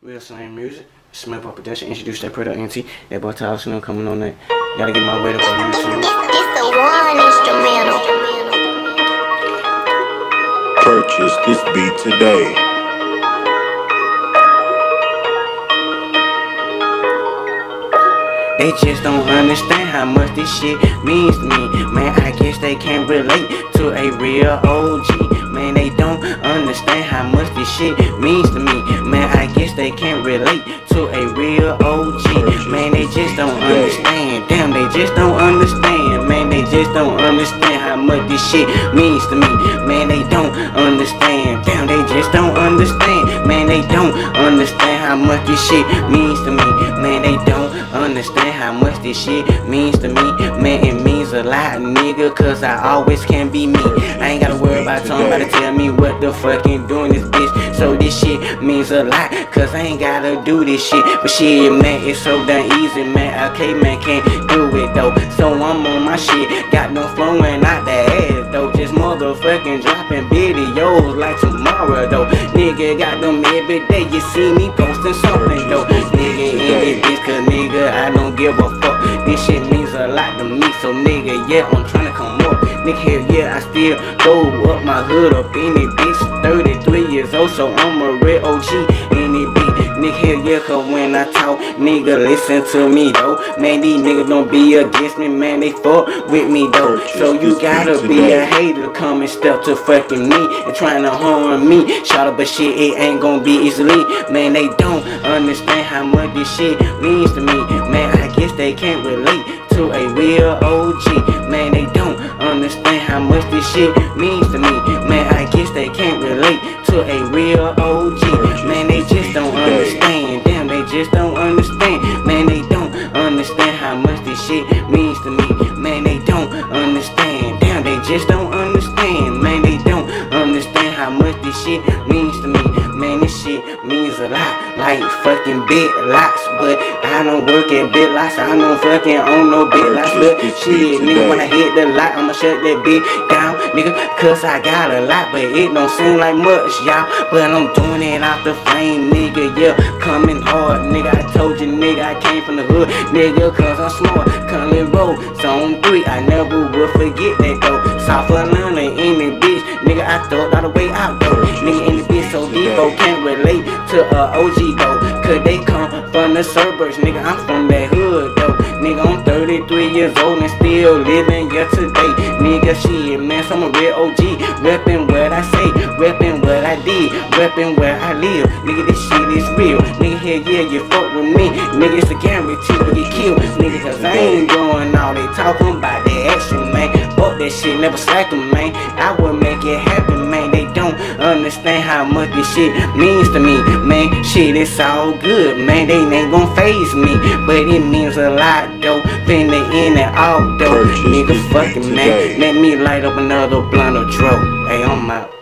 Real Slang Music, Smith Up Production, introduce that product NT. That boy Tyler Snow coming on that. Gotta get my weight up on YouTube. It's the one instrumental. Purchase this beat today. They just don't understand how much this shit means to me. Man, I guess they can't relate to a real OG. Man, they don't understand how much this shit means to me. Man, I guess they can't relate to a real OG. Man, they just don't understand. Damn, they just don't understand. Man, they just don't understand how much this shit means to me. Man, they don't understand. Damn, they just don't understand. Man, they don't understand how much this shit means to me. This shit means to me. Man, it means a lot, nigga, cause I always can be me. I ain't gotta worry about somebody tell me what the fucking doing this bitch. So this shit means a lot, cause I ain't gotta do this shit. But shit, man, it's so damn easy, man. Okay, man, can't do it though. So I'm on my shit, got no flowing out the ass though. Just motherfucking dropping videos like tomorrow though. Nigga got them every day, you see me posting something though. Nigga yeah, I'm tryna come up. Nigga, hell yeah, I still go up my hood up in it, bitch. 33 years old, so I'm a real OG in it, bitch. Nigga, hell yeah, cause when I talk, nigga, listen to me, though. Man, these niggas don't be against me, man, they fuck with me, though. So you gotta be a hater to come and step to fucking me and trying to harm me. Shout out, but shit, it ain't gonna be easily. Man, they don't understand how much this shit means to me. Man, I guess they can't relate to a real OG. Man, they don't understand how much this shit means to me. Man, I guess they can't relate to a real OG. Man, they just don't understand. Damn, they just don't understand. Man, they don't understand how much this shit means to me. Man, they don't understand. Damn, they just don't understand. Man, they don't understand how much this shit means to me. Man, this shit means a lot. Like fucking big lots. But I don't work at big lots. I don't fucking own no big lots. But shit, nigga, when I hit the lot, I'ma shut that bitch down, nigga. Cause I got a lot, but it don't seem like much, y'all. But I'm doing it out the flame, nigga. Yeah, coming hard, nigga. I told you, nigga, I came from the hood, nigga. Cause I'm smart. Coming road, zone three. I never will forget that though. South Carolina in the bitch, nigga. I thought all the way out though. Nigga Devo can't relate to a OG though. Cause they come from the suburbs, nigga. I'm from that hood though. Nigga, I'm 33 years old and still living year today. Nigga, shit, man, so I'm a real OG. Reppin' what I say, reppin' what I did, reppin' where I live. Nigga, this shit is real. Nigga, here, yeah, you fuck with me. Nigga, it's a guarantee to get killed. Nigga, cause I ain't doing all they talking about the action, man. Fuck that shit, never slacking, man. I will make it happen, understand how much this shit means to me, man. Shit, it's all good, man. They ain't gon' phase me, but it means a lot, though. Been the in and out, though. Purchase Nigga, fucking man. today. Let me light up another blunt of dro. Hey, I'm out.